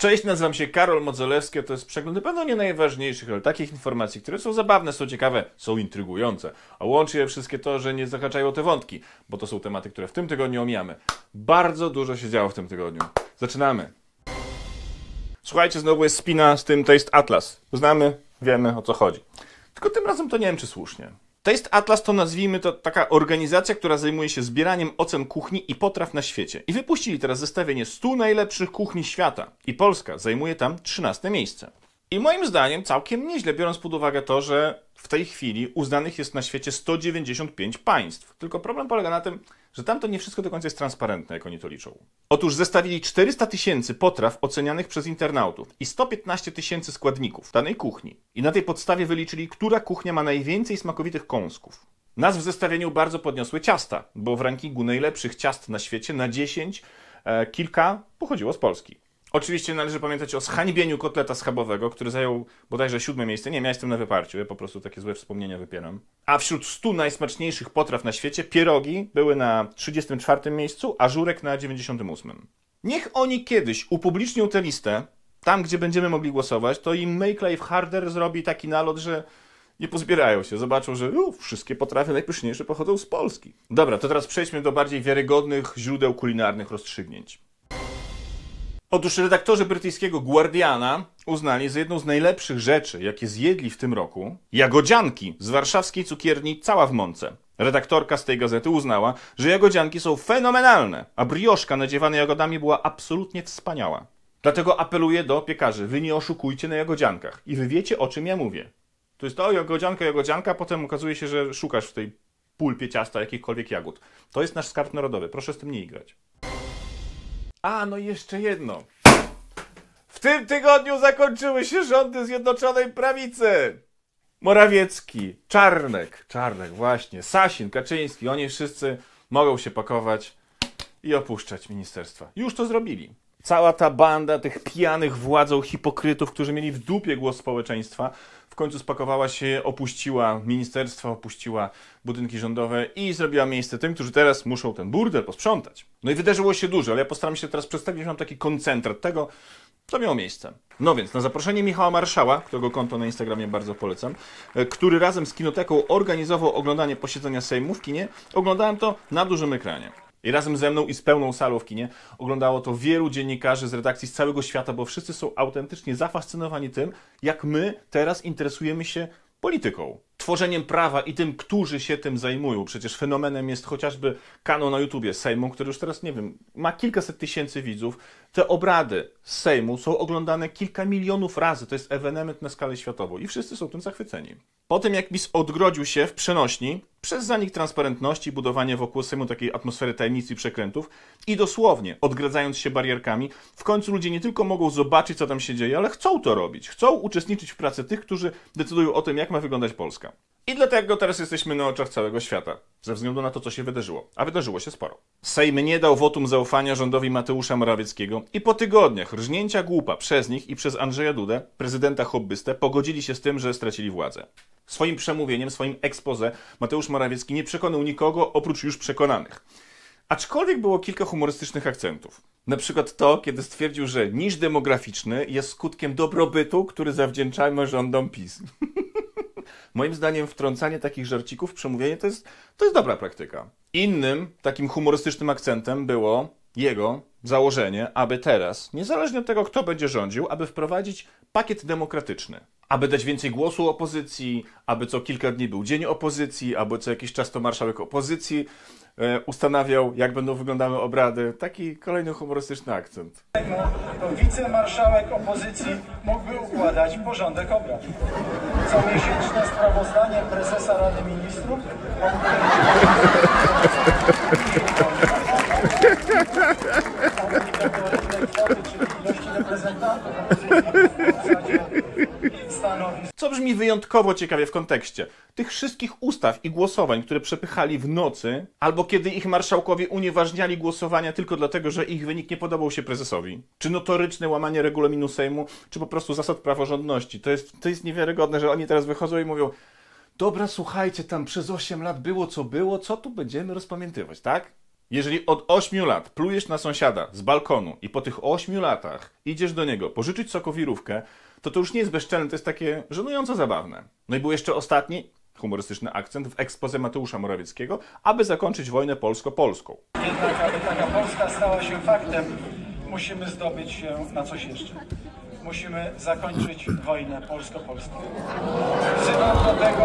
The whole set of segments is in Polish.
Cześć, nazywam się Karol Modzelewski, to jest przegląd pewno nie najważniejszych, ale takich informacji, które są zabawne, są ciekawe, są intrygujące. A łączy je wszystkie to, że nie zahaczają te wątki, bo to są tematy, które w tym tygodniu omijamy. Bardzo dużo się działo w tym tygodniu. Zaczynamy. Słuchajcie, znowu jest spina z tym Taste Atlas. Znamy, wiemy o co chodzi. Tylko tym razem to nie wiem, czy słusznie. Taste Atlas to nazwijmy to taka organizacja, która zajmuje się zbieraniem ocen kuchni i potraw na świecie. I wypuścili teraz zestawienie 100 najlepszych kuchni świata. I Polska zajmuje tam 13 miejsce. I moim zdaniem całkiem nieźle, biorąc pod uwagę to, że w tej chwili uznanych jest na świecie 195 państw. Tylko problem polega na tym, że tam to nie wszystko do końca jest transparentne, jak oni to liczą. Otóż zestawili 400 tysięcy potraw ocenianych przez internautów i 115 tysięcy składników danej kuchni. I na tej podstawie wyliczyli, która kuchnia ma najwięcej smakowitych kąsków. Nas w zestawieniu bardzo podniosły ciasta, bo w rankingu najlepszych ciast na świecie na 10 e, kilka pochodziło z Polski. Oczywiście należy pamiętać o zhańbieniu kotleta schabowego, który zajął bodajże siódme miejsce. Nie, ja jestem na wyparciu, ja po prostu takie złe wspomnienia wypieram. A wśród 100 najsmaczniejszych potraw na świecie pierogi były na 34 miejscu, a żurek na 98. Niech oni kiedyś upublicznią tę listę, tam gdzie będziemy mogli głosować, to im Make Life Harder zrobi taki nalot, że nie pozbierają się. Zobaczą, że wszystkie potrawy najpyszniejsze pochodzą z Polski. Dobra, to teraz przejdźmy do bardziej wiarygodnych źródeł kulinarnych rozstrzygnięć. Otóż redaktorzy brytyjskiego Guardiana uznali za jedną z najlepszych rzeczy, jakie zjedli w tym roku, jagodzianki z warszawskiej cukierni Cała w Mące. Redaktorka z tej gazety uznała, że jagodzianki są fenomenalne, a brioszka nadziewana jagodami była absolutnie wspaniała. Dlatego apeluję do piekarzy, wy nie oszukujcie na jagodziankach i wy wiecie o czym ja mówię. To jest to jagodzianka, jagodzianka, potem okazuje się, że szukasz w tej pulpie ciasta jakichkolwiek jagód. To jest nasz skarb narodowy, proszę z tym nie igrać. A, no i jeszcze jedno. W tym tygodniu zakończyły się rządy Zjednoczonej Prawicy. Morawiecki, Czarnek, Czarnek właśnie, Sasin, Kaczyński, oni wszyscy mogą się pakować i opuszczać ministerstwa. Już to zrobili. Cała ta banda tych pijanych władzą hipokrytów, którzy mieli w dupie głos społeczeństwa, w końcu spakowała się, opuściła ministerstwo, opuściła budynki rządowe i zrobiła miejsce tym, którzy teraz muszą ten burdel posprzątać. No i wydarzyło się dużo, ale ja postaram się teraz przedstawić Wam taki koncentrat tego, co miało miejsce. No więc, na zaproszenie Michała Marszała, którego konto na Instagramie bardzo polecam, e, który razem z Kinoteką organizował oglądanie posiedzenia Sejmu w kinie, oglądałem to na dużym ekranie. I razem ze mną i z pełną salą w kinie oglądało to wielu dziennikarzy z redakcji z całego świata, bo wszyscy są autentycznie zafascynowani tym, jak my teraz interesujemy się polityką, tworzeniem prawa i tym, którzy się tym zajmują. Przecież fenomenem jest chociażby kanał na YouTubie Sejmu, który już teraz, nie wiem, ma kilkaset tysięcy widzów. Te obrady Sejmu są oglądane kilka milionów razy. To jest ewenement na skalę światową i wszyscy są tym zachwyceni. Po tym, jak PiS odgrodził się w przenośni przez zanik transparentności, budowanie wokół Sejmu takiej atmosfery tajemnicy i przekrętów i dosłownie odgradzając się barierkami, w końcu ludzie nie tylko mogą zobaczyć, co tam się dzieje, ale chcą to robić. Chcą uczestniczyć w pracy tych, którzy decydują o tym, jak ma wyglądać Polska. I dlatego teraz jesteśmy na oczach całego świata, ze względu na to, co się wydarzyło. A wydarzyło się sporo. Sejm nie dał wotum zaufania rządowi Mateusza Morawieckiego i po tygodniach rżnięcia głupa przez nich i przez Andrzeja Dudę, prezydenta hobbystę, pogodzili się z tym, że stracili władzę. Swoim przemówieniem, swoim expose Mateusz Morawiecki nie przekonał nikogo oprócz już przekonanych. Aczkolwiek było kilka humorystycznych akcentów. Na przykład to, kiedy stwierdził, że niż demograficzny jest skutkiem dobrobytu, który zawdzięczamy rządom PiS. Moim zdaniem wtrącanie takich żarcików w przemówienie to jest, to jest dobra praktyka. Innym takim humorystycznym akcentem było jego założenie, aby teraz, niezależnie od tego, kto będzie rządził, aby wprowadzić pakiet demokratyczny. Aby dać więcej głosu opozycji, aby co kilka dni był dzień opozycji, aby co jakiś czas to marszałek opozycji ustanawiał, jak będą wyglądały obrady. Taki kolejny humorystyczny akcent. to wicemarszałek opozycji mógłby układać porządek obrad. Comiesięczne sprawozdanie prezesa Rady Ministrów Co brzmi wyjątkowo ciekawie w kontekście tych wszystkich ustaw i głosowań, które przepychali w nocy, albo kiedy ich marszałkowie unieważniali głosowania tylko dlatego, że ich wynik nie podobał się prezesowi. Czy notoryczne łamanie regulaminu Sejmu, czy po prostu zasad praworządności. To jest, to jest niewiarygodne, że oni teraz wychodzą i mówią dobra, słuchajcie, tam przez 8 lat było co było, co tu będziemy rozpamiętywać, tak? Jeżeli od 8 lat plujesz na sąsiada z balkonu i po tych 8 latach idziesz do niego pożyczyć sokowirówkę, to to już nie jest bezczelne, to jest takie żenująco zabawne. No i był jeszcze ostatni, humorystyczny akcent w ekspoze Mateusza Morawieckiego, aby zakończyć wojnę polsko-polską. Jednak, aby taka Polska stała się faktem, musimy zdobyć się na coś jeszcze. Musimy zakończyć wojnę polsko-polską. Wzywam do tego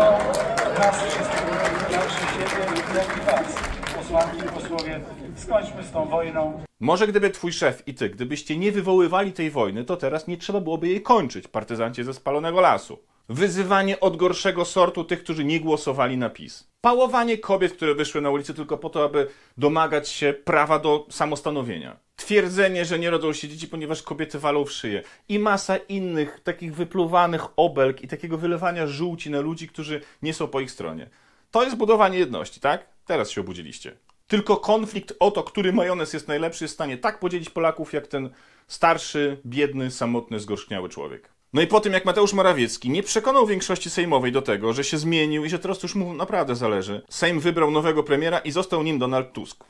nas wszystkich, także siebie, i posłanki i posłowie. Skończmy z tą wojną. Może gdyby twój szef i ty, gdybyście nie wywoływali tej wojny, to teraz nie trzeba byłoby jej kończyć, partyzancie ze spalonego lasu. Wyzywanie od gorszego sortu tych, którzy nie głosowali na PiS. Pałowanie kobiet, które wyszły na ulicę tylko po to, aby domagać się prawa do samostanowienia. Twierdzenie, że nie rodzą się dzieci, ponieważ kobiety walą w szyję. I masa innych takich wypluwanych obelg i takiego wylewania żółci na ludzi, którzy nie są po ich stronie. To jest budowanie jedności, tak? Teraz się obudziliście. Tylko konflikt o to, który majonez jest najlepszy, jest w stanie tak podzielić Polaków, jak ten starszy, biedny, samotny, zgorzkniały człowiek. No i po tym, jak Mateusz Morawiecki nie przekonał większości sejmowej do tego, że się zmienił i że teraz już mu naprawdę zależy, Sejm wybrał nowego premiera i został nim Donald Tusk.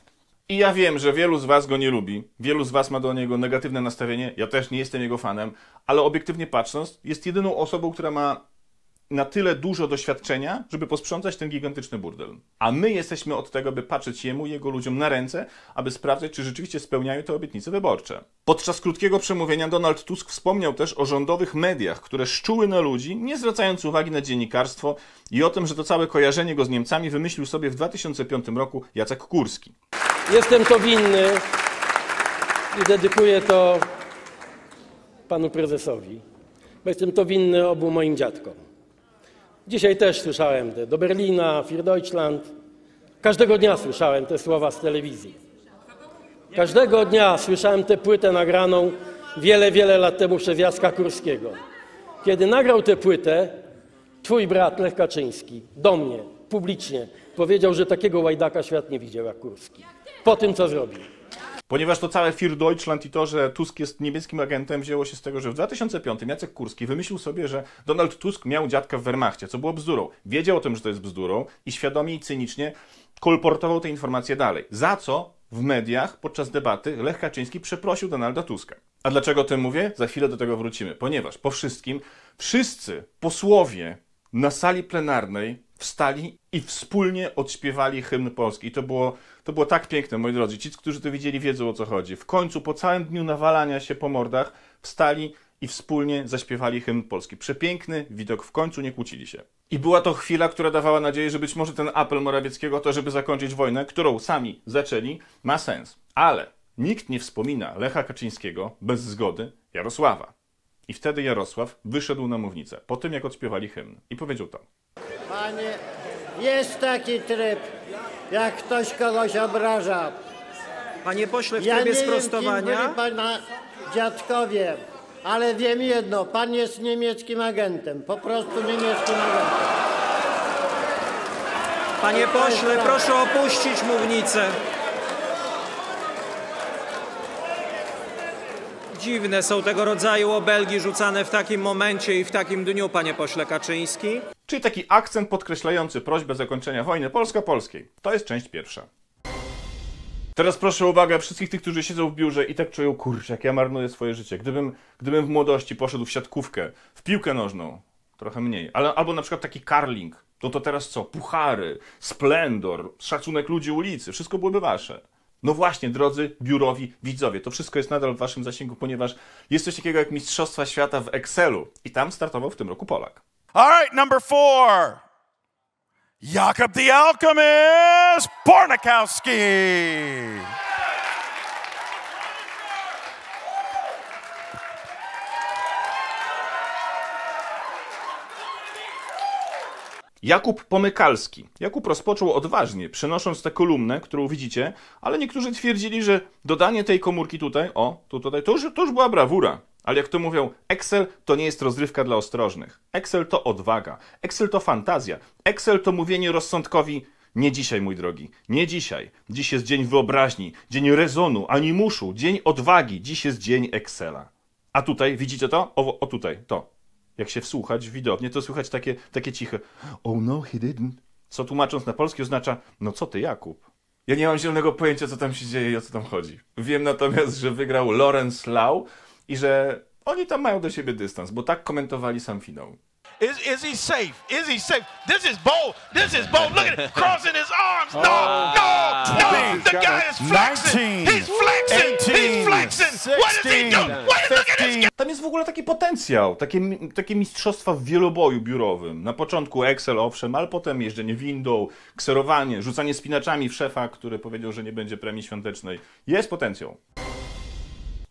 I ja wiem, że wielu z was go nie lubi, wielu z was ma do niego negatywne nastawienie, ja też nie jestem jego fanem, ale obiektywnie patrząc, jest jedyną osobą, która ma na tyle dużo doświadczenia, żeby posprzątać ten gigantyczny burdel. A my jesteśmy od tego, by patrzeć jemu jego ludziom na ręce, aby sprawdzać, czy rzeczywiście spełniają te obietnice wyborcze. Podczas krótkiego przemówienia Donald Tusk wspomniał też o rządowych mediach, które szczuły na ludzi, nie zwracając uwagi na dziennikarstwo i o tym, że to całe kojarzenie go z Niemcami wymyślił sobie w 2005 roku Jacek Kurski. Jestem to winny i dedykuję to panu prezesowi, bo jestem to winny obu moim dziadkom. Dzisiaj też słyszałem te do Berlina, Für Deutschland. Każdego dnia słyszałem te słowa z telewizji. Każdego dnia słyszałem tę płytę nagraną wiele, wiele lat temu przez Jacka Kurskiego. Kiedy nagrał tę płytę, twój brat Lech Kaczyński do mnie publicznie powiedział, że takiego łajdaka świat nie widział jak Kurski. Po tym, co zrobił. Ponieważ to całe Für Deutschland i to, że Tusk jest niemieckim agentem, wzięło się z tego, że w 2005 Jacek Kurski wymyślił sobie, że Donald Tusk miał dziadka w Wehrmachcie, co było bzdurą. Wiedział o tym, że to jest bzdurą i świadomie i cynicznie kolportował te informacje dalej. Za co w mediach podczas debaty Lech Kaczyński przeprosił Donalda Tuska. A dlaczego o tym mówię? Za chwilę do tego wrócimy. Ponieważ po wszystkim wszyscy posłowie na sali plenarnej wstali i wspólnie odśpiewali hymn polski. I to było, to było tak piękne, moi drodzy. Ci, którzy to widzieli, wiedzą o co chodzi. W końcu, po całym dniu nawalania się po mordach, wstali i wspólnie zaśpiewali hymn polski. Przepiękny widok, w końcu nie kłócili się. I była to chwila, która dawała nadzieję, że być może ten apel Morawieckiego, to żeby zakończyć wojnę, którą sami zaczęli, ma sens. Ale nikt nie wspomina Lecha Kaczyńskiego bez zgody Jarosława. I wtedy Jarosław wyszedł na mównicę, po tym jak odśpiewali hymn i powiedział to. Panie, jest taki tryb, jak ktoś kogoś obraża. Panie pośle, w Ja nie trybie wiem, kim sprostowania. byli pana dziadkowie, ale wiem jedno, pan jest niemieckim agentem, po prostu niemieckim agentem. Panie pośle, proszę opuścić mównicę. Dziwne są tego rodzaju obelgi rzucane w takim momencie i w takim dniu, panie pośle Kaczyński. Czyli taki akcent podkreślający prośbę zakończenia wojny polsko-polskiej. To jest część pierwsza. Teraz proszę uwagę wszystkich tych, którzy siedzą w biurze i tak czują, kurczę, jak ja marnuję swoje życie. Gdybym, gdybym w młodości poszedł w siatkówkę, w piłkę nożną, trochę mniej, ale albo na przykład taki karling, to to teraz co? Puchary, splendor, szacunek ludzi ulicy, wszystko byłoby wasze. No właśnie, drodzy biurowi widzowie, to wszystko jest nadal w waszym zasięgu, ponieważ jest coś takiego jak Mistrzostwa Świata w Excelu i tam startował w tym roku Polak. All right, number four. Jakob the Alchemist Barnikowski. Jakub Pomykalski. Jakub rozpoczął odważnie, przenosząc tę kolumnę, którą widzicie, ale niektórzy twierdzili, że dodanie tej komórki tutaj, o, tu tutaj, to już, to już była brawura. Ale jak to mówią, Excel to nie jest rozrywka dla ostrożnych. Excel to odwaga. Excel to fantazja. Excel to mówienie rozsądkowi nie dzisiaj, mój drogi, nie dzisiaj. Dziś jest dzień wyobraźni, dzień rezonu, animuszu, dzień odwagi. Dziś jest dzień Excela. A tutaj, widzicie to? O, o tutaj, to. Jak się wsłuchać w widownię, to słychać takie, takie ciche Oh no, he didn't. Co tłumacząc na polski oznacza, no co ty, Jakub? Ja nie mam zielonego pojęcia, co tam się dzieje i o co tam chodzi. Wiem natomiast, że wygrał Lawrence Lau i że oni tam mają do siebie dystans, bo tak komentowali sam finał. Is, is he safe? Is he safe? This is bold. This is bold. Look at it. Crossing his arms. No, no, no. The guy is flexing. 19, He's flexing. 18, He's flexing. What does he do? 16, What, look at this guy. Tam jest w ogóle taki potencjał, takie, takie mistrzostwa w wieloboju biurowym. Na początku Excel, owszem, ale potem jeżdżenie windą, kserowanie, rzucanie spinaczami w szefa, który powiedział, że nie będzie premii świątecznej. Jest potencjał.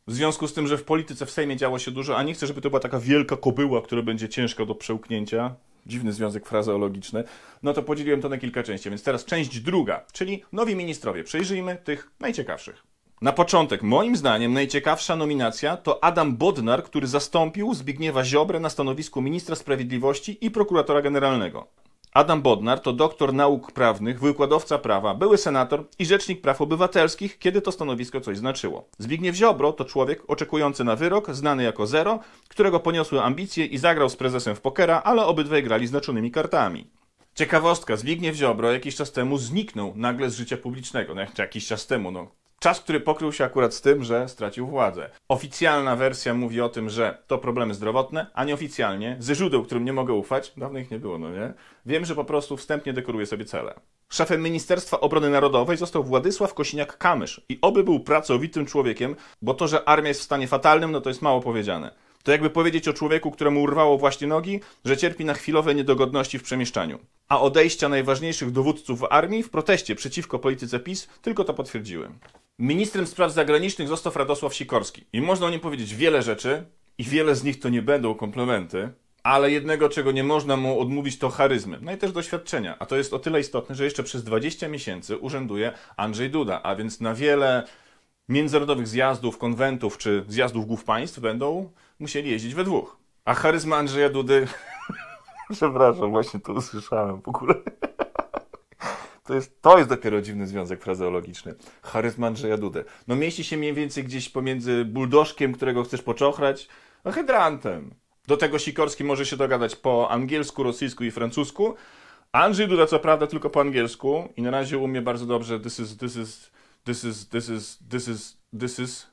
W związku z tym, że w polityce w Sejmie działo się dużo, a nie chcę, żeby to była taka wielka kobyła, która będzie ciężka do przełknięcia, dziwny związek frazeologiczny, no to podzieliłem to na kilka części. Więc teraz część druga, czyli nowi ministrowie. Przejrzyjmy tych najciekawszych. Na początek, moim zdaniem, najciekawsza nominacja to Adam Bodnar, który zastąpił Zbigniewa Ziobrę na stanowisku ministra sprawiedliwości i prokuratora generalnego. Adam Bodnar to doktor nauk prawnych, wykładowca prawa, były senator i rzecznik praw obywatelskich, kiedy to stanowisko coś znaczyło. Zbigniew Ziobro to człowiek oczekujący na wyrok, znany jako Zero, którego poniosły ambicje i zagrał z prezesem w pokera, ale obydwaj grali znaczonymi kartami. Ciekawostka, Zbigniew Ziobro jakiś czas temu zniknął nagle z życia publicznego. No jak jakiś czas temu, no. Czas, który pokrył się akurat z tym, że stracił władzę. Oficjalna wersja mówi o tym, że to problemy zdrowotne, a nieoficjalnie, ze źródeł, którym nie mogę ufać, dawno ich nie było, no nie? Wiem, że po prostu wstępnie dekoruje sobie cele. Szefem Ministerstwa Obrony Narodowej został Władysław Kosiniak-Kamysz i oby był pracowitym człowiekiem, bo to, że armia jest w stanie fatalnym, no to jest mało powiedziane. To jakby powiedzieć o człowieku, któremu urwało właśnie nogi, że cierpi na chwilowe niedogodności w przemieszczaniu. A odejścia najważniejszych dowódców w armii w proteście przeciwko polityce PiS tylko to potwierdziły. Ministrem spraw zagranicznych został Radosław Sikorski. I można o nim powiedzieć wiele rzeczy, i wiele z nich to nie będą komplementy, ale jednego, czego nie można mu odmówić, to charyzmy, no i też doświadczenia. A to jest o tyle istotne, że jeszcze przez 20 miesięcy urzęduje Andrzej Duda, a więc na wiele międzynarodowych zjazdów, konwentów czy zjazdów głów państw będą musieli jeździć we dwóch. A charyzma Andrzeja Dudy... Przepraszam, właśnie to usłyszałem w ogóle. To jest, to jest dopiero dziwny związek frazeologiczny. Charyzma Andrzeja Dudy. No mieści się mniej więcej gdzieś pomiędzy buldożkiem, którego chcesz poczochrać, a hydrantem. Do tego Sikorski może się dogadać po angielsku, rosyjsku i francusku. Andrzej Duda co prawda tylko po angielsku i na razie umie bardzo dobrze this is, this is, this is, this is, this is, this is.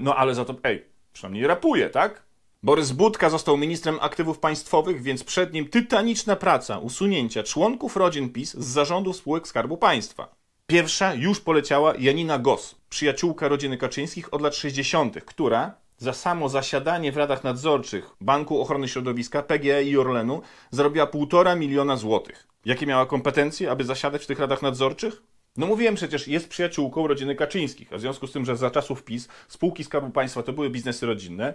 No ale za to, ej, przynajmniej rapuje, tak? Borys Budka został ministrem aktywów państwowych, więc przed nim tytaniczna praca usunięcia członków rodzin PiS z zarządów spółek Skarbu Państwa. Pierwsza już poleciała Janina Gos, przyjaciółka rodziny Kaczyńskich od lat 60., która za samo zasiadanie w radach nadzorczych Banku Ochrony Środowiska, PGE i Orlenu zarobiła półtora miliona złotych. Jakie miała kompetencje, aby zasiadać w tych radach nadzorczych? No mówiłem przecież, jest przyjaciółką rodziny Kaczyńskich, a w związku z tym, że za czasów PiS spółki Skarbu Państwa to były biznesy rodzinne,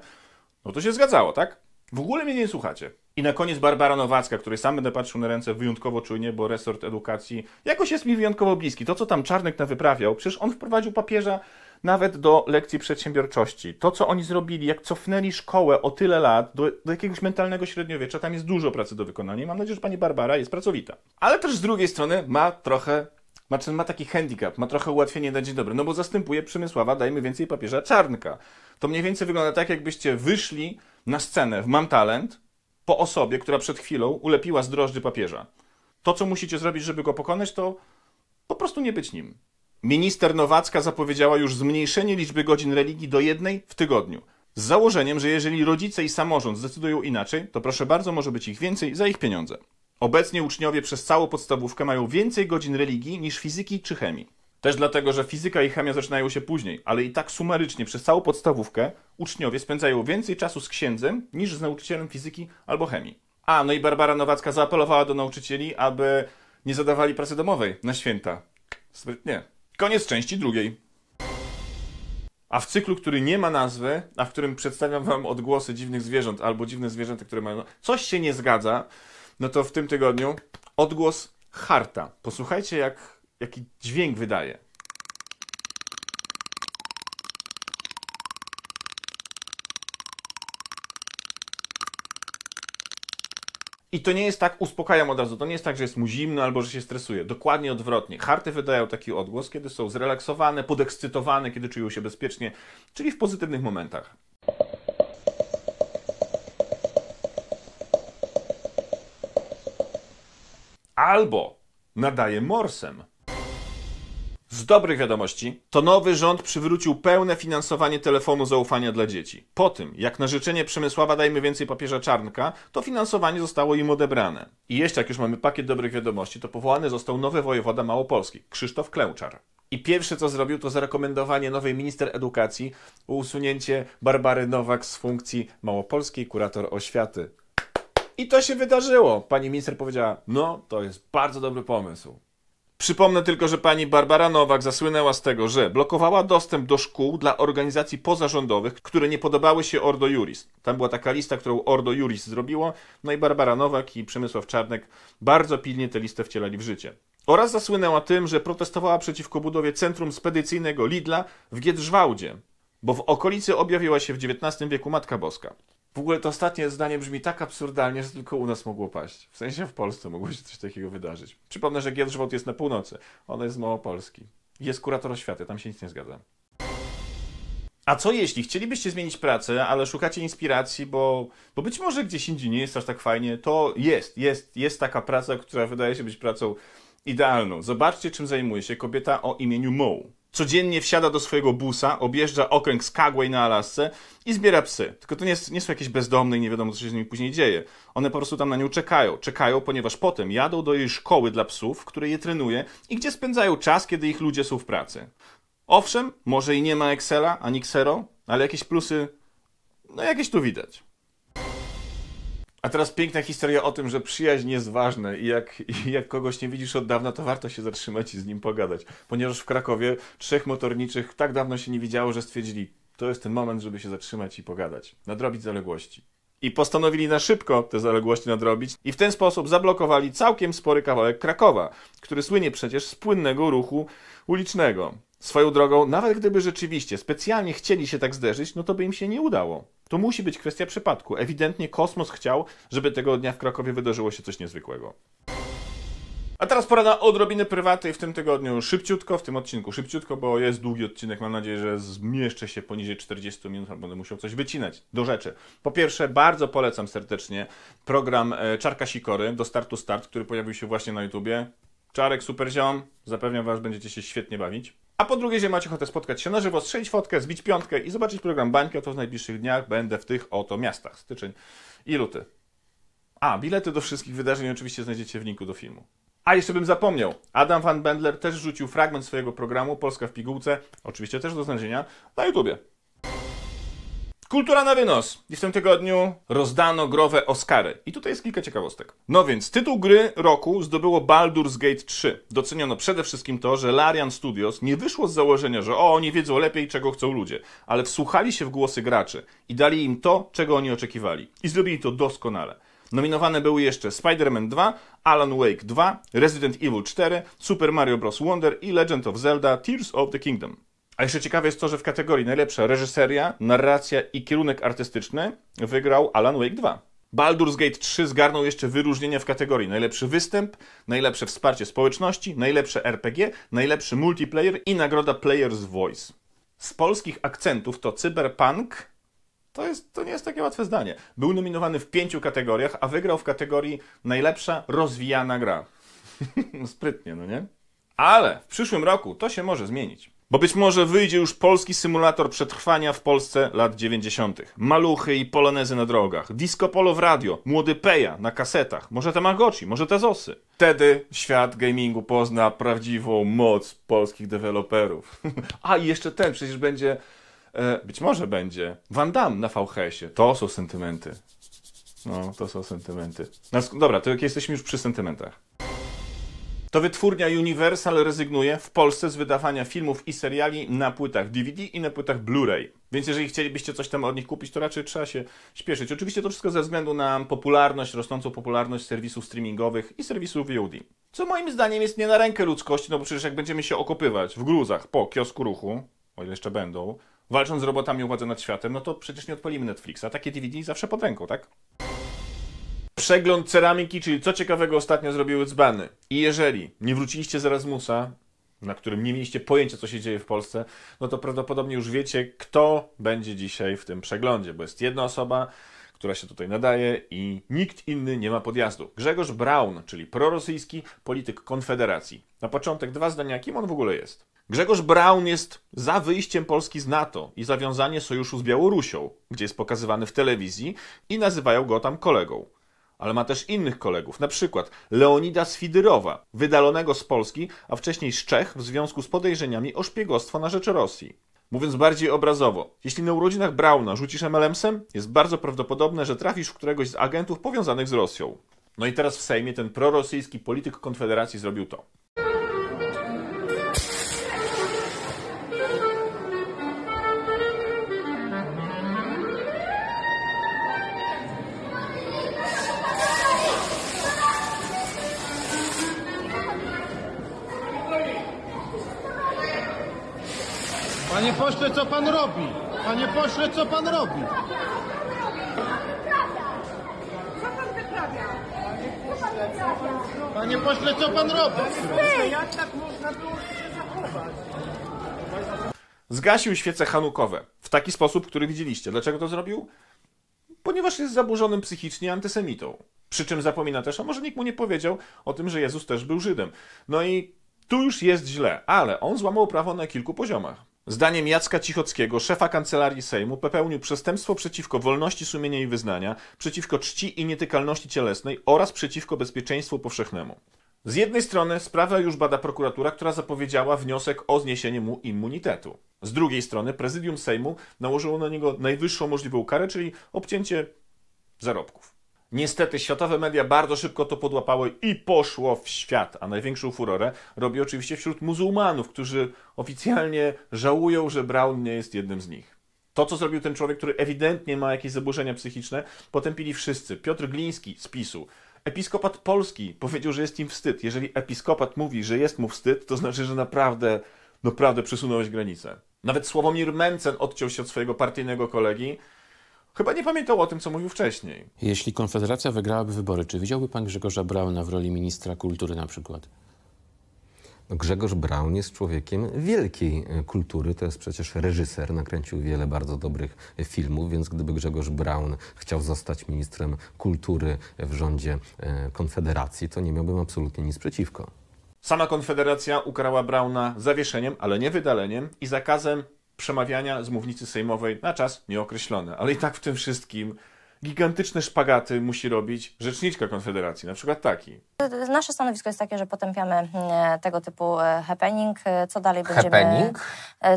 no to się zgadzało, tak? W ogóle mnie nie słuchacie. I na koniec Barbara Nowacka, której sam będę patrzył na ręce wyjątkowo czujnie, bo resort edukacji jakoś jest mi wyjątkowo bliski. To, co tam Czarnek nawyprawiał, przecież on wprowadził papieża nawet do lekcji przedsiębiorczości. To, co oni zrobili, jak cofnęli szkołę o tyle lat do, do jakiegoś mentalnego średniowiecza, tam jest dużo pracy do wykonania mam nadzieję, że pani Barbara jest pracowita. Ale też z drugiej strony ma trochę znaczy ma taki handicap, ma trochę ułatwienie na dzień dobry, no bo zastępuje Przemysława, dajmy więcej papieża Czarnka. To mniej więcej wygląda tak, jakbyście wyszli na scenę w Mam Talent po osobie, która przed chwilą ulepiła z drożdży papieża. To, co musicie zrobić, żeby go pokonać, to po prostu nie być nim. Minister Nowacka zapowiedziała już zmniejszenie liczby godzin religii do jednej w tygodniu. Z założeniem, że jeżeli rodzice i samorząd zdecydują inaczej, to proszę bardzo, może być ich więcej za ich pieniądze. Obecnie uczniowie przez całą podstawówkę mają więcej godzin religii niż fizyki czy chemii. Też dlatego, że fizyka i chemia zaczynają się później, ale i tak sumarycznie przez całą podstawówkę uczniowie spędzają więcej czasu z księdzem niż z nauczycielem fizyki albo chemii. A, no i Barbara Nowacka zaapelowała do nauczycieli, aby nie zadawali pracy domowej na święta. Sprytnie. Koniec części drugiej. A w cyklu, który nie ma nazwy, a w którym przedstawiam wam odgłosy dziwnych zwierząt albo dziwne zwierzęta, które mają. Coś się nie zgadza, no to w tym tygodniu odgłos harta. Posłuchajcie, jak, jaki dźwięk wydaje. I to nie jest tak, uspokajam od razu, to nie jest tak, że jest mu zimno albo że się stresuje. Dokładnie odwrotnie. Harty wydają taki odgłos, kiedy są zrelaksowane, podekscytowane, kiedy czują się bezpiecznie, czyli w pozytywnych momentach. Albo nadaje morsem. Z dobrych wiadomości, to nowy rząd przywrócił pełne finansowanie telefonu zaufania dla dzieci. Po tym, jak na życzenie Przemysława dajmy więcej papieża Czarnka, to finansowanie zostało im odebrane. I jeszcze, jak już mamy pakiet dobrych wiadomości, to powołany został nowy wojewoda Małopolski, Krzysztof Klęczar. I pierwsze, co zrobił, to zarekomendowanie nowej minister edukacji usunięcie Barbary Nowak z funkcji małopolskiej kurator oświaty. I to się wydarzyło. Pani minister powiedziała: No, to jest bardzo dobry pomysł. Przypomnę tylko, że pani Barbara Nowak zasłynęła z tego, że blokowała dostęp do szkół dla organizacji pozarządowych, które nie podobały się Ordo Juris. Tam była taka lista, którą Ordo Juris zrobiło, no i Barbara Nowak i Przemysław Czarnek bardzo pilnie tę listę wcielali w życie. Oraz zasłynęła tym, że protestowała przeciwko budowie centrum spedycyjnego Lidla w Giedrzwałdzie, bo w okolicy objawiła się w XIX wieku Matka Boska. W ogóle to ostatnie zdanie brzmi tak absurdalnie, że tylko u nas mogło paść. W sensie w Polsce mogło się coś takiego wydarzyć. Przypomnę, że Giedrzwałd jest na północy. Ono jest z Małopolski. Jest kurator oświaty, tam się nic nie zgadza. A co jeśli chcielibyście zmienić pracę, ale szukacie inspiracji, bo, bo być może gdzieś indziej nie jest aż tak fajnie, to jest, jest, jest taka praca, która wydaje się być pracą idealną. Zobaczcie, czym zajmuje się kobieta o imieniu Mo. Codziennie wsiada do swojego busa, objeżdża okręg Skagway na Alasce i zbiera psy. Tylko to nie, nie są jakieś bezdomne i nie wiadomo, co się z nimi później dzieje. One po prostu tam na nią czekają. Czekają, ponieważ potem jadą do jej szkoły dla psów, w której je trenuje i gdzie spędzają czas, kiedy ich ludzie są w pracy. Owszem, może i nie ma Excela ani Xero, ale jakieś plusy, no jakieś tu widać. A teraz piękna historia o tym, że przyjaźń jest ważna i jak, i jak kogoś nie widzisz od dawna, to warto się zatrzymać i z nim pogadać. Ponieważ w Krakowie trzech motorniczych tak dawno się nie widziało, że stwierdzili, to jest ten moment, żeby się zatrzymać i pogadać, nadrobić zaległości. I postanowili na szybko te zaległości nadrobić i w ten sposób zablokowali całkiem spory kawałek Krakowa, który słynie przecież z płynnego ruchu ulicznego. Swoją drogą, nawet gdyby rzeczywiście specjalnie chcieli się tak zderzyć, no to by im się nie udało. To musi być kwestia przypadku. Ewidentnie kosmos chciał, żeby tego dnia w Krakowie wydarzyło się coś niezwykłego. A teraz pora na odrobinę prywaty w tym tygodniu szybciutko, w tym odcinku szybciutko, bo jest długi odcinek, mam nadzieję, że zmieszczę się poniżej 40 minut, albo będę musiał coś wycinać. Do rzeczy. Po pierwsze, bardzo polecam serdecznie program e, Czarka Sikory do startu start, który pojawił się właśnie na YouTubie. Czarek, super ziom, zapewniam was, będziecie się świetnie bawić. A po drugie, jeśli macie ochotę spotkać się na żywo, strzelić fotkę, zbić piątkę i zobaczyć program Bańki, to w najbliższych dniach będę w tych oto miastach, styczeń i luty. A, bilety do wszystkich wydarzeń oczywiście znajdziecie w linku do filmu. A jeszcze bym zapomniał, Adam Van Bendler też rzucił fragment swojego programu Polska w pigułce, oczywiście też do znalezienia, na YouTubie. Kultura na wynos. I w tym tygodniu rozdano growe Oscary. I tutaj jest kilka ciekawostek. No więc, tytuł gry roku zdobyło Baldur's Gate 3. Doceniono przede wszystkim to, że Larian Studios nie wyszło z założenia, że o, oni wiedzą lepiej, czego chcą ludzie, ale wsłuchali się w głosy graczy i dali im to, czego oni oczekiwali. I zrobili to doskonale. Nominowane były jeszcze Spider-Man 2, Alan Wake 2, Resident Evil 4, Super Mario Bros. Wonder i Legend of Zelda Tears of the Kingdom. A jeszcze ciekawe jest to, że w kategorii najlepsza reżyseria, narracja i kierunek artystyczny wygrał Alan Wake 2. Baldur's Gate 3 zgarnął jeszcze wyróżnienia w kategorii najlepszy występ, najlepsze wsparcie społeczności, najlepsze RPG, najlepszy multiplayer i nagroda Player's Voice. Z polskich akcentów to Cyberpunk, to, jest, to nie jest takie łatwe zdanie. Był nominowany w pięciu kategoriach, a wygrał w kategorii najlepsza rozwijana gra. Sprytnie, no nie? Ale w przyszłym roku to się może zmienić. Bo być może wyjdzie już polski symulator przetrwania w Polsce lat 90. Maluchy i polonezy na drogach, disco polo w radio, młody Peja na kasetach, może Tamagotchi, może te Zosy. Wtedy świat gamingu pozna prawdziwą moc polskich deweloperów. A i jeszcze ten przecież będzie, e, być może będzie, Van Damme na VHS-ie. To są sentymenty. No, to są sentymenty. No, dobra, to jak jesteśmy już przy sentymentach. To wytwórnia Universal rezygnuje w Polsce z wydawania filmów i seriali na płytach DVD i na płytach Blu-ray. Więc jeżeli chcielibyście coś tam od nich kupić, to raczej trzeba się śpieszyć. Oczywiście to wszystko ze względu na popularność, rosnącą popularność serwisów streamingowych i serwisów VOD. Co moim zdaniem jest nie na rękę ludzkości, no bo przecież jak będziemy się okopywać w gruzach po kiosku ruchu, o ile jeszcze będą, walcząc z robotami o nad światem, no to przecież nie odpalimy Netflixa. Takie DVD zawsze pod ręką, tak? Przegląd ceramiki, czyli co ciekawego ostatnio zrobiły dzbany. I jeżeli nie wróciliście z Erasmusa, na którym nie mieliście pojęcia, co się dzieje w Polsce, no to prawdopodobnie już wiecie, kto będzie dzisiaj w tym przeglądzie, bo jest jedna osoba, która się tutaj nadaje i nikt inny nie ma podjazdu. Grzegorz Braun, czyli prorosyjski polityk Konfederacji. Na początek dwa zdania, kim on w ogóle jest. Grzegorz Braun jest za wyjściem Polski z NATO i zawiązanie sojuszu z Białorusią, gdzie jest pokazywany w telewizji i nazywają go tam kolegą. Ale ma też innych kolegów, na przykład Leonida Swidyrowa, wydalonego z Polski, a wcześniej z Czech w związku z podejrzeniami o szpiegostwo na rzecz Rosji. Mówiąc bardziej obrazowo, jeśli na urodzinach Brauna rzucisz MLM-sem, jest bardzo prawdopodobne, że trafisz w któregoś z agentów powiązanych z Rosją. No i teraz w Sejmie ten prorosyjski polityk Konfederacji zrobił to. Co pan robi? Panie pośle, co pan robi? Panie pośle, co pan robi? Jak tak można było zachować? Zgasił świece hanukowe w taki sposób, który widzieliście. Dlaczego to zrobił? Ponieważ jest zaburzonym psychicznie antysemitą. Przy czym zapomina też, a może nikt mu nie powiedział o tym, że Jezus też był Żydem. No i tu już jest źle, ale on złamał prawo na kilku poziomach. Zdaniem Jacka Cichockiego, szefa kancelarii Sejmu, popełnił przestępstwo przeciwko wolności sumienia i wyznania, przeciwko czci i nietykalności cielesnej oraz przeciwko bezpieczeństwu powszechnemu. Z jednej strony sprawę już bada prokuratura, która zapowiedziała wniosek o zniesienie mu immunitetu. Z drugiej strony prezydium Sejmu nałożyło na niego najwyższą możliwą karę, czyli obcięcie zarobków. Niestety światowe media bardzo szybko to podłapały i poszło w świat, a największą furorę robi oczywiście wśród muzułmanów, którzy oficjalnie żałują, że Brown nie jest jednym z nich. To, co zrobił ten człowiek, który ewidentnie ma jakieś zaburzenia psychiczne, potępili wszyscy. Piotr Gliński z PiSu. Episkopat Polski powiedział, że jest im wstyd. Jeżeli episkopat mówi, że jest mu wstyd, to znaczy, że naprawdę, naprawdę przesunąłeś granicę. Nawet Sławomir Mencen odciął się od swojego partyjnego kolegi. Chyba nie pamiętał o tym, co mówił wcześniej. Jeśli Konfederacja wygrałaby wybory, czy widziałby pan Grzegorza Brauna w roli ministra kultury na przykład? No Grzegorz Braun jest człowiekiem wielkiej e, kultury. To jest przecież reżyser, nakręcił wiele bardzo dobrych filmów, więc gdyby Grzegorz Braun chciał zostać ministrem kultury w rządzie e, Konfederacji, to nie miałbym absolutnie nic przeciwko. Sama Konfederacja ukarała Brauna zawieszeniem, ale nie wydaleniem i zakazem przemawiania z mównicy sejmowej na czas nieokreślony. Ale i tak w tym wszystkim gigantyczne szpagaty musi robić rzeczniczka Konfederacji, na przykład taki. Nasze stanowisko jest takie, że potępiamy mm, tego typu happening. Co dalej będziemy, Happening?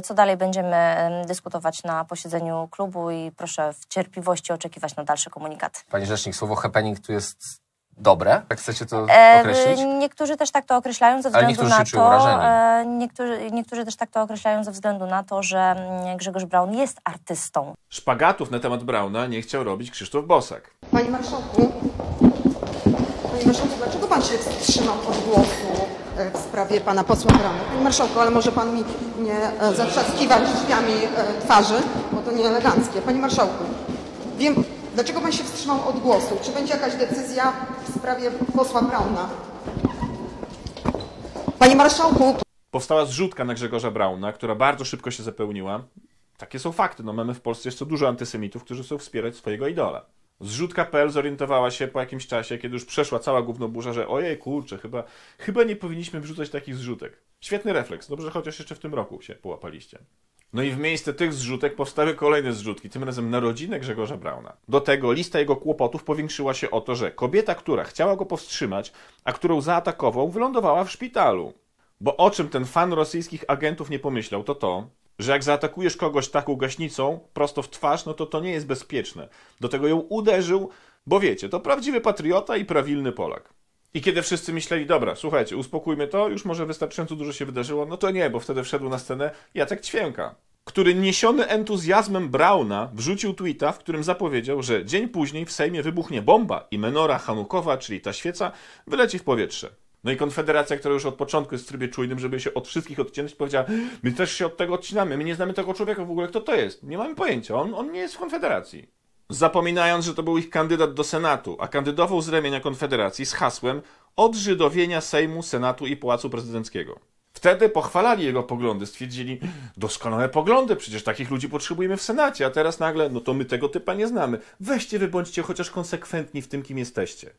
co dalej będziemy em, dyskutować na posiedzeniu klubu i proszę w cierpliwości oczekiwać na dalsze komunikaty. Pani Rzecznik, słowo happening tu jest dobre? Jak chcecie to E, określić? Niektórzy też tak to określają ze względu niektórzy na to. e, Niektórzy, niektórzy też tak to określają ze względu na to, że mm, Grzegorz Braun jest artystą. Szpagatów na temat Brauna nie chciał robić Krzysztof Bosak. Panie marszałku, panie marszałku, dlaczego pan się wstrzymał od głosu e, w sprawie pana posła Brauna? Panie marszałku, ale może pan mi nie e, zatrzaskiwać drzwiami e, twarzy, bo to nieeleganckie. Panie marszałku, wiem, dlaczego pan się wstrzymał od głosu? Czy będzie jakaś decyzja w sprawie posła Brauna? Panie marszałku, Powstała zrzutka na Grzegorza Brauna, która bardzo szybko się zapełniła. Takie są fakty. No mamy w Polsce jeszcze dużo antysemitów, którzy chcą wspierać swojego idola. Zrzutka.pl zorientowała się po jakimś czasie, kiedy już przeszła cała gównoburza, że ojej, kurczę, chyba, chyba nie powinniśmy wrzucać takich zrzutek. Świetny refleks. Dobrze, chociaż jeszcze w tym roku się połapaliście. No i w miejsce tych zrzutek powstały kolejne zrzutki, tym razem na rodzinę Grzegorza Brauna. Do tego lista jego kłopotów powiększyła się o to, że kobieta, która chciała go powstrzymać, a którą zaatakował, wylądowała w szpitalu. Bo o czym ten fan rosyjskich agentów nie pomyślał, to to, że jak zaatakujesz kogoś taką gaśnicą prosto w twarz, no to to nie jest bezpieczne. Do tego ją uderzył, bo wiecie, to prawdziwy patriota i prawilny Polak. I kiedy wszyscy myśleli, dobra, słuchajcie, uspokójmy to, już może wystarczająco dużo się wydarzyło, no to nie, bo wtedy wszedł na scenę Jacek Ćwięka, który niesiony entuzjazmem Brauna wrzucił tweeta, w którym zapowiedział, że dzień później w Sejmie wybuchnie bomba i menora Hanukowa, czyli ta świeca, wyleci w powietrze. No i Konfederacja, która już od początku jest w trybie czujnym, żeby się od wszystkich odciąć, powiedziała, my też się od tego odcinamy, my nie znamy tego człowieka w ogóle, kto to jest. Nie mamy pojęcia, on, on nie jest w Konfederacji. Zapominając, że to był ich kandydat do Senatu, a kandydował z ramienia Konfederacji z hasłem odżydowienia Sejmu, Senatu i Pałacu Prezydenckiego. Wtedy pochwalali jego poglądy, stwierdzili, doskonałe poglądy, przecież takich ludzi potrzebujemy w Senacie, a teraz nagle, no to my tego typa nie znamy. Weźcie, wy bądźcie chociaż konsekwentni w tym, kim jesteście.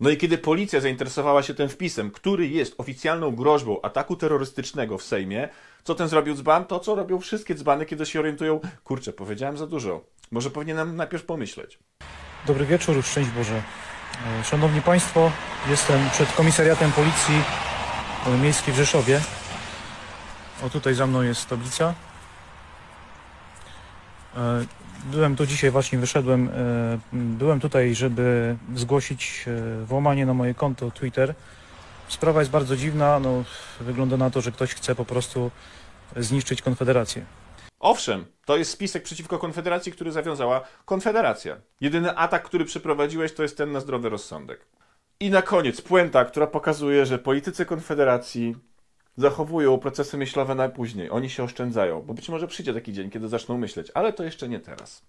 No i kiedy policja zainteresowała się tym wpisem, który jest oficjalną groźbą ataku terrorystycznego w Sejmie, co ten zrobił dzban? To, co robią wszystkie dzbany, kiedy się orientują, kurczę, powiedziałem za dużo. Może powinienem najpierw pomyśleć. Dobry wieczór, szczęść Boże. E, Szanowni Państwo, jestem przed komisariatem Policji e, Miejskiej w Rzeszowie. O tutaj za mną jest tablica. Byłem tu dzisiaj, właśnie wyszedłem. e, Byłem tutaj, żeby zgłosić e, włamanie na moje konto Twitter. Sprawa jest bardzo dziwna. No, wygląda na to, że ktoś chce po prostu zniszczyć Konfederację. Owszem, to jest spisek przeciwko Konfederacji, który zawiązała Konfederacja. Jedyny atak, który przeprowadziłeś, to jest ten na zdrowy rozsądek. I na koniec puenta, która pokazuje, że politycy Konfederacji zachowują procesy myślowe na później. Oni się oszczędzają, bo być może przyjdzie taki dzień, kiedy zaczną myśleć, ale to jeszcze nie teraz.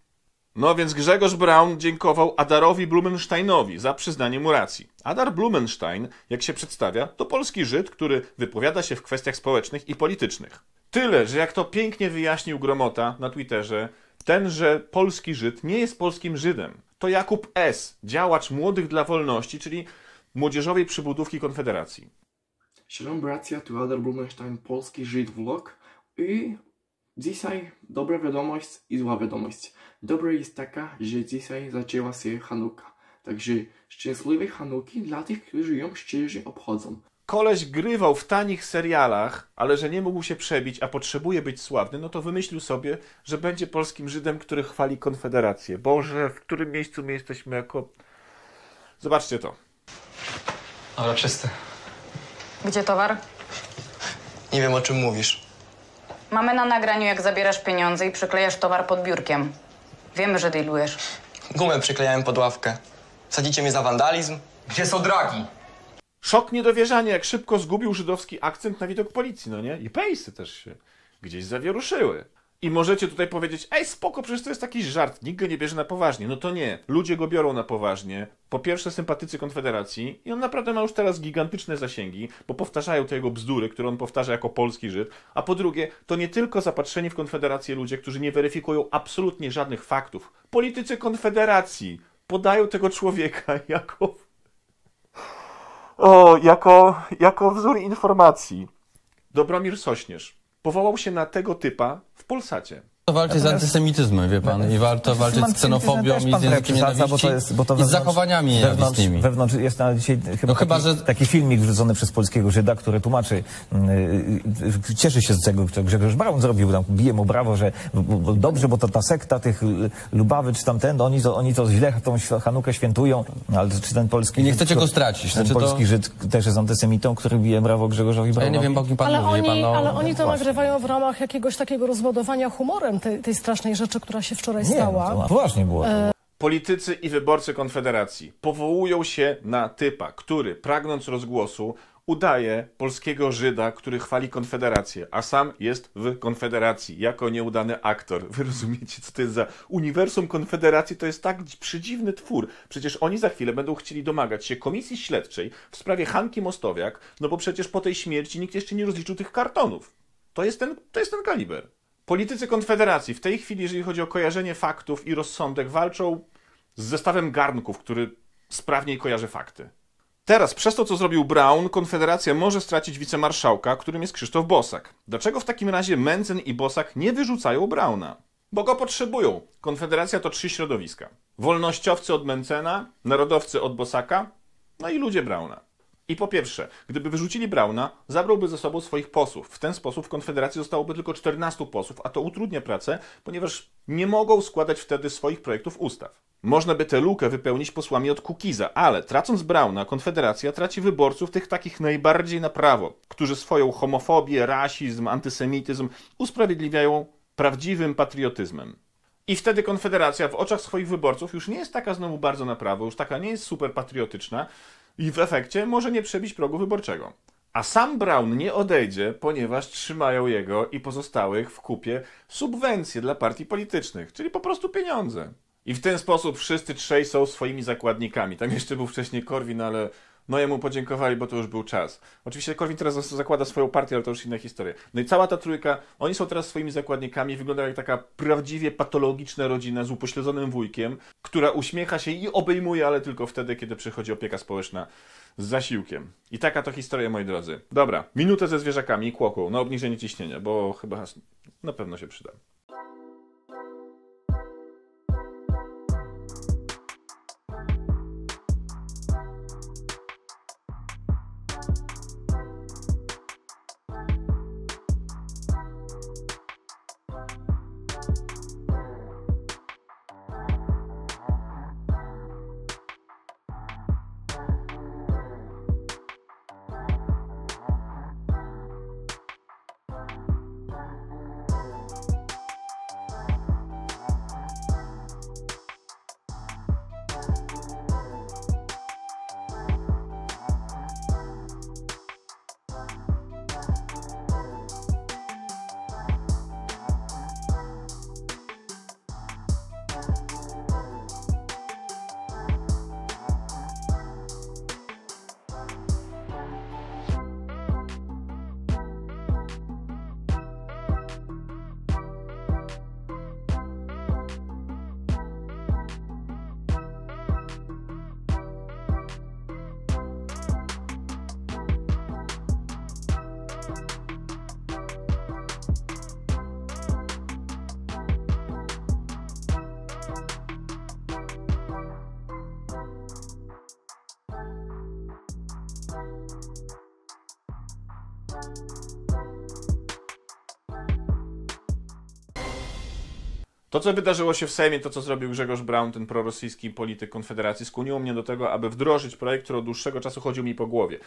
No więc Grzegorz Braun dziękował Adarowi Blumensteinowi za przyznanie mu racji. Adar Blumenstein, jak się przedstawia, to polski Żyd, który wypowiada się w kwestiach społecznych i politycznych. Tyle, że jak to pięknie wyjaśnił Gromota na Twitterze, tenże polski Żyd nie jest polskim Żydem. To Jakub S., działacz Młodych dla Wolności, czyli młodzieżowej przybudówki Konfederacji. Shalom bracia, tu Adar Blumenstein, polski Żyd vlog i dzisiaj dobra wiadomość i zła wiadomość. Dobra jest taka, że dzisiaj zaczęła się Hanuka. Także szczęśliwej Hanuki dla tych, którzy ją szczerze obchodzą. Koleś grywał w tanich serialach, ale że nie mógł się przebić, a potrzebuje być sławny, no to wymyślił sobie, że będzie polskim Żydem, który chwali Konfederację. Boże, w którym miejscu my jesteśmy jako... Zobaczcie to. Dobra, czysty. Gdzie towar? Nie wiem, o czym mówisz. Mamy na nagraniu, jak zabierasz pieniądze i przyklejasz towar pod biurkiem. Wiemy, że dealujesz. Gumę przyklejałem pod ławkę. Sadzicie mnie za wandalizm? Gdzie są dragi? Szok niedowierzania, jak szybko zgubił żydowski akcent na widok policji, no nie? I pejsy też się gdzieś zawieruszyły. I możecie tutaj powiedzieć, ej spoko, przecież to jest taki żart, nikt go nie bierze na poważnie. No to nie, ludzie go biorą na poważnie. Po pierwsze sympatycy Konfederacji i on naprawdę ma już teraz gigantyczne zasięgi, bo powtarzają te jego bzdury, które on powtarza jako polski Żyd. A po drugie, to nie tylko zapatrzeni w Konfederację ludzie, którzy nie weryfikują absolutnie żadnych faktów. Politycy Konfederacji podają tego człowieka jako o, jako, jako wzór informacji. Dobromir Sośnierz powołał się na tego typa w Polsacie. Warto walczyć z antysemityzmem, wie pan, i warto walczyć z ksenofobią i z językiem nienawiści i z zachowaniami wewnątrz, nienawistnymi. wewnątrz jest na dzisiaj chyba, No chyba, taki, że- taki filmik wrzucony przez polskiego Żyda, który tłumaczy, yy, cieszy się z tego, co Grzegorz Braun zrobił, tam bije mu brawo, że bo, bo dobrze, bo to ta sekta tych Lubawy czy tamten, oni to, oni to źle tą Hanukę świętują, no, ale czy ten polski I nie Żyd, chcecie go stracić, Ten znaczy to- polski Żyd też jest antysemitą, który bije brawo Grzegorzowi Ja Braunowi. nie wiem, o kim pan Ale mówi, oni, pan, no, ale oni to właśnie. nagrywają w ramach jakiegoś takiego rozładowania humorem tej, tej strasznej rzeczy, która się wczoraj Nie, stała. no to poważnie było. E, Politycy i wyborcy Konfederacji powołują się na typa, który pragnąc rozgłosu udaje polskiego Żyda, który chwali Konfederację, a sam jest w Konfederacji jako nieudany aktor. Wy rozumiecie, co to jest za uniwersum Konfederacji? To jest tak przedziwny twór. Przecież oni za chwilę będą chcieli domagać się komisji śledczej w sprawie Hanki Mostowiak, no bo przecież po tej śmierci nikt jeszcze nie rozliczył tych kartonów. To jest ten, to jest ten kaliber. Politycy Konfederacji w tej chwili, jeżeli chodzi o kojarzenie faktów i rozsądek, walczą z zestawem garnków, który sprawniej kojarzy fakty. Teraz, przez to, co zrobił Brown, Konfederacja może stracić wicemarszałka, którym jest Krzysztof Bosak. Dlaczego w takim razie Mencen i Bosak nie wyrzucają Brauna? Bo go potrzebują. Konfederacja to trzy środowiska. Wolnościowcy od Mencena, narodowcy od Bosaka, no i ludzie Brauna. I po pierwsze, gdyby wyrzucili Brauna, zabrałby ze sobą swoich posłów. W ten sposób w Konfederacji zostałoby tylko 14 posłów, a to utrudnia pracę, ponieważ nie mogą składać wtedy swoich projektów ustaw. Można by tę lukę wypełnić posłami od Kukiza, ale tracąc Brauna, Konfederacja traci wyborców tych takich najbardziej na prawo, którzy swoją homofobię, rasizm, antysemityzm usprawiedliwiają prawdziwym patriotyzmem. I wtedy Konfederacja w oczach swoich wyborców już nie jest taka znowu bardzo na prawo, już taka nie jest super patriotyczna i w efekcie może nie przebić progu wyborczego. A sam Brown nie odejdzie, ponieważ trzymają jego i pozostałych w kupie subwencje dla partii politycznych, czyli po prostu pieniądze. I w ten sposób wszyscy trzej są swoimi zakładnikami. Tam jeszcze był wcześniej Korwin, ale no jemu podziękowali, bo to już był czas. Oczywiście Korwin teraz zakłada swoją partię, ale to już inna historia. No i cała ta trójka, oni są teraz swoimi zakładnikami, wyglądają jak taka prawdziwie patologiczna rodzina z upośledzonym wujkiem, która uśmiecha się i obejmuje, ale tylko wtedy, kiedy przychodzi opieka społeczna z zasiłkiem. I taka to historia, moi drodzy. Dobra, minutę ze zwierzakami i kłoką na obniżenie ciśnienia, bo chyba na pewno się przyda. To, co wydarzyło się w Sejmie, to, co zrobił Grzegorz Braun, ten prorosyjski polityk Konfederacji, skłoniło mnie do tego, aby wdrożyć projekt, który od dłuższego czasu chodził mi po głowie.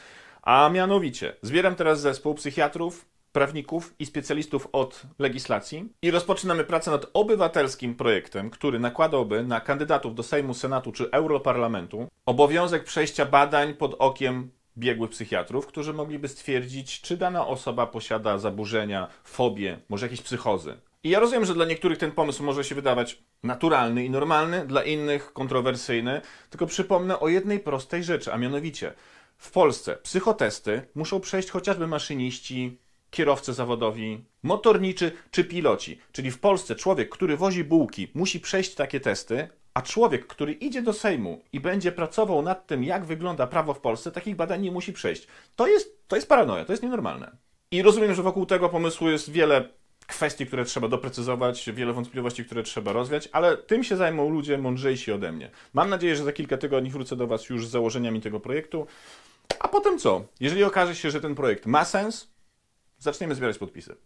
A mianowicie, zbieram teraz zespół psychiatrów, prawników i specjalistów od legislacji i rozpoczynamy pracę nad obywatelskim projektem, który nakładałby na kandydatów do Sejmu, Senatu czy Europarlamentu obowiązek przejścia badań pod okiem biegłych psychiatrów, którzy mogliby stwierdzić, czy dana osoba posiada zaburzenia, fobie, może jakieś psychozy. I ja rozumiem, że dla niektórych ten pomysł może się wydawać naturalny i normalny, dla innych kontrowersyjny, tylko przypomnę o jednej prostej rzeczy, a mianowicie w Polsce psychotesty muszą przejść chociażby maszyniści, kierowcy zawodowi, motorniczy czy piloci. Czyli w Polsce człowiek, który wozi bułki, musi przejść takie testy, a człowiek, który idzie do Sejmu i będzie pracował nad tym, jak wygląda prawo w Polsce, takich badań nie musi przejść. To jest, to jest paranoja, to jest nienormalne. I rozumiem, że wokół tego pomysłu jest wiele kwestii, które trzeba doprecyzować, wiele wątpliwości, które trzeba rozwiać, ale tym się zajmą ludzie mądrzejsi ode mnie. Mam nadzieję, że za kilka tygodni wrócę do Was już z założeniami tego projektu. A potem co? Jeżeli okaże się, że ten projekt ma sens, zaczniemy zbierać podpisy.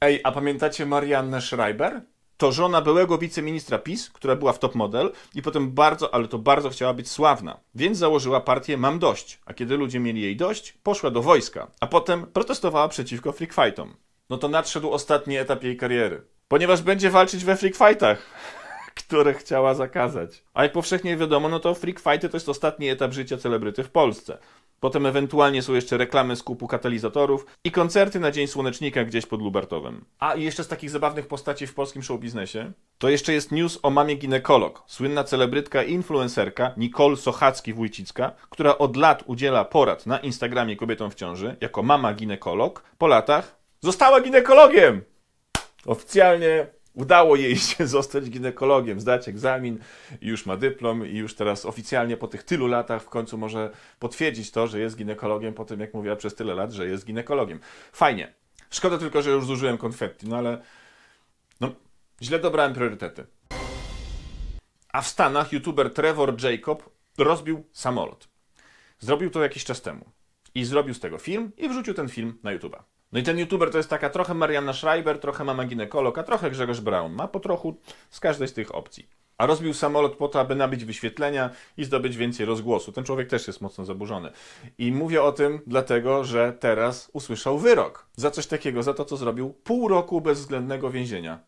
Ej, a pamiętacie Mariannę Schreiber? To żona byłego wiceministra PiS, która była w top model i potem bardzo, ale to bardzo chciała być sławna. Więc założyła partię Mam Dość. A kiedy ludzie mieli jej dość, poszła do wojska. A potem protestowała przeciwko freak fightom no to nadszedł ostatni etap jej kariery. Ponieważ będzie walczyć we freak fightach, które chciała zakazać. A jak powszechnie wiadomo, no to freak fighty to jest ostatni etap życia celebryty w Polsce. Potem ewentualnie są jeszcze reklamy skupu katalizatorów i koncerty na Dzień Słonecznika gdzieś pod Lubartowem. A i jeszcze z takich zabawnych postaci w polskim showbiznesie, to jeszcze jest news o mamie ginekolog, słynna celebrytka i influencerka Nicole Sochacki-Wójcicka, która od lat udziela porad na Instagramie kobietom w ciąży jako mama ginekolog. Po latach Została ginekologiem! Oficjalnie udało jej się zostać ginekologiem, zdać egzamin już ma dyplom i już teraz oficjalnie po tych tylu latach w końcu może potwierdzić to, że jest ginekologiem po tym, jak mówiła przez tyle lat, że jest ginekologiem. Fajnie. Szkoda tylko, że już zużyłem konfetti, no ale no, źle dobrałem priorytety. A w Stanach youtuber Trevor Jacob rozbił samolot. Zrobił to jakiś czas temu. I zrobił z tego film i wrzucił ten film na YouTube'a. No i ten youtuber to jest taka trochę Marianna Schreiber, trochę mama ginekolog, a trochę Grzegorz Braun. Ma po trochu z każdej z tych opcji. A rozbił samolot po to, aby nabyć wyświetlenia i zdobyć więcej rozgłosu. Ten człowiek też jest mocno zaburzony. I mówię o tym dlatego, że teraz usłyszał wyrok za coś takiego, za to, co zrobił pół roku bezwzględnego więzienia.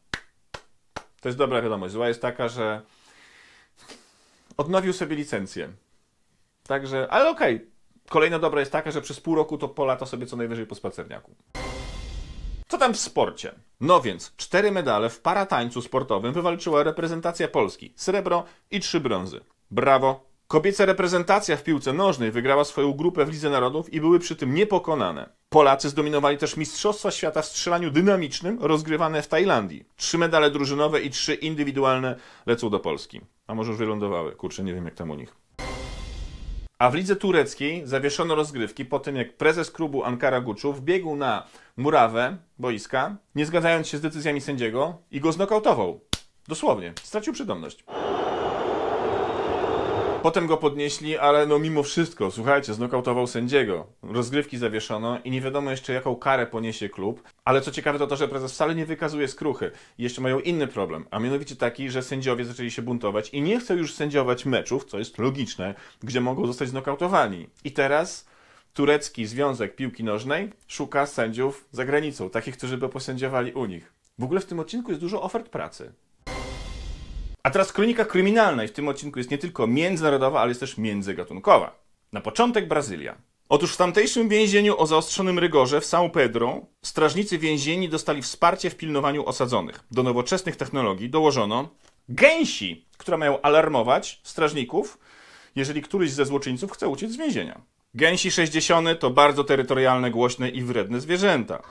To jest dobra wiadomość. Zła jest taka, że odnowił sobie licencję. Także, ale okej, okay. Kolejna dobra jest taka, że przez pół roku to polata sobie co najwyżej po spacerniaku. Co tam w sporcie? No więc, cztery medale w paratańcu sportowym wywalczyła reprezentacja Polski. Srebro i trzy brązy. Brawo, Kobieca reprezentacja w piłce nożnej wygrała swoją grupę w Lidze Narodów i były przy tym niepokonane. Polacy zdominowali też Mistrzostwa Świata w strzelaniu dynamicznym rozgrywane w Tajlandii. Trzy medale drużynowe i trzy indywidualne lecą do Polski. A może już wylądowały. Kurczę, nie wiem jak tam u nich. A w lidze tureckiej zawieszono rozgrywki po tym, jak prezes klubu Ankara Guczu wbiegł na murawę boiska, nie zgadzając się z decyzjami sędziego i go znokautował. Dosłownie. Stracił przytomność. Potem go podnieśli, ale no mimo wszystko, słuchajcie, znokautował sędziego. Rozgrywki zawieszono i nie wiadomo jeszcze jaką karę poniesie klub. Ale co ciekawe to to, że prezes wcale nie wykazuje skruchy. Jeszcze mają inny problem, a mianowicie taki, że sędziowie zaczęli się buntować i nie chcą już sędziować meczów, co jest logiczne, gdzie mogą zostać znokautowani. I teraz turecki Związek Piłki Nożnej szuka sędziów za granicą, takich, którzy by posędziowali u nich. W ogóle w tym odcinku jest dużo ofert pracy. A teraz kronika kryminalna i w tym odcinku jest nie tylko międzynarodowa, ale jest też międzygatunkowa. Na początek Brazylia. Otóż w tamtejszym więzieniu o zaostrzonym rygorze w São Pedro strażnicy więzieni dostali wsparcie w pilnowaniu osadzonych. Do nowoczesnych technologii dołożono gęsi, które mają alarmować strażników, jeżeli któryś ze złoczyńców chce uciec z więzienia. Gęsi 60 to bardzo terytorialne, głośne i wredne zwierzęta.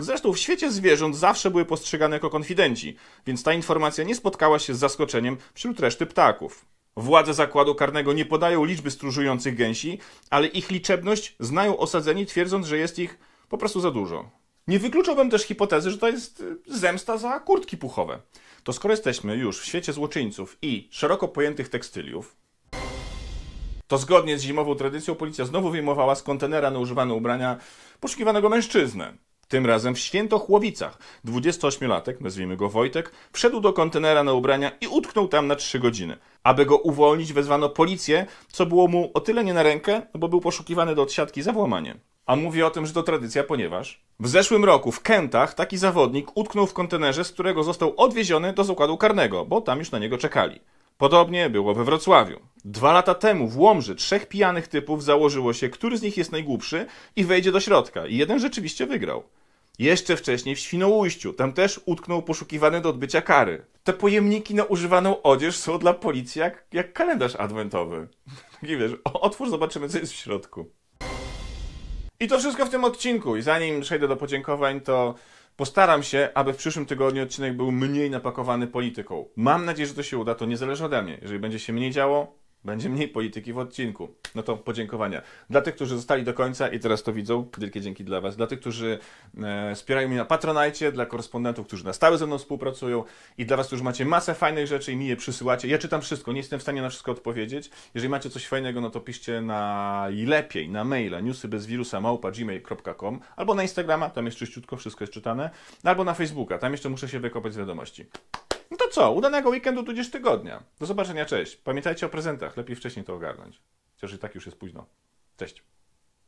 Zresztą w świecie zwierząt zawsze były postrzegane jako konfidenci, więc ta informacja nie spotkała się z zaskoczeniem wśród reszty ptaków. Władze zakładu karnego nie podają liczby stróżujących gęsi, ale ich liczebność znają osadzeni, twierdząc, że jest ich po prostu za dużo. Nie wykluczałbym też hipotezy, że to jest y, zemsta za kurtki puchowe. To skoro jesteśmy już w świecie złoczyńców i szeroko pojętych tekstyliów, to zgodnie z zimową tradycją policja znowu wyjmowała z kontenera na używane ubrania poszukiwanego mężczyznę. Tym razem w Świętochłowicach 28-latek, nazwijmy go Wojtek, wszedł do kontenera na ubrania i utknął tam na 3 godziny. Aby go uwolnić, wezwano policję, co było mu o tyle nie na rękę, bo był poszukiwany do odsiadki za włamanie. A mówię o tym, że to tradycja, ponieważ w zeszłym roku w Kentach taki zawodnik utknął w kontenerze, z którego został odwieziony do zakładu karnego, bo tam już na niego czekali. Podobnie było we Wrocławiu. Dwa lata temu w Łomży trzech pijanych typów założyło się, który z nich jest najgłupszy i wejdzie do środka. I jeden rzeczywiście wygrał. Jeszcze wcześniej w Świnoujściu, tam też utknął poszukiwany do odbycia kary. Te pojemniki na używaną odzież są dla policji jak, jak kalendarz adwentowy. I wiesz, otwórz, zobaczymy co jest w środku. I to wszystko w tym odcinku. I zanim przejdę do podziękowań, to postaram się, aby w przyszłym tygodniu odcinek był mniej napakowany polityką. Mam nadzieję, że to się uda, to nie zależy ode mnie. Jeżeli będzie się mniej działo, będzie mniej polityki w odcinku. No to podziękowania. Dla tych, którzy zostali do końca i teraz to widzą, wielkie dzięki dla Was. Dla tych, którzy e, wspierają mnie na Patronajcie, dla korespondentów, którzy na stałe ze mną współpracują i dla Was, którzy macie masę fajnych rzeczy i mi je przysyłacie. Ja czytam wszystko, nie jestem w stanie na wszystko odpowiedzieć. Jeżeli macie coś fajnego, no to piszcie na lepiej, na maila gmail.com albo na Instagrama, tam jest czyściutko, wszystko jest czytane, albo na Facebooka, tam jeszcze muszę się wykopać z wiadomości. No to co? Udanego weekendu tudzież tygodnia. Do zobaczenia, cześć. Pamiętajcie o prezentach, lepiej wcześniej to ogarnąć. Chociaż i tak już jest późno. Cześć.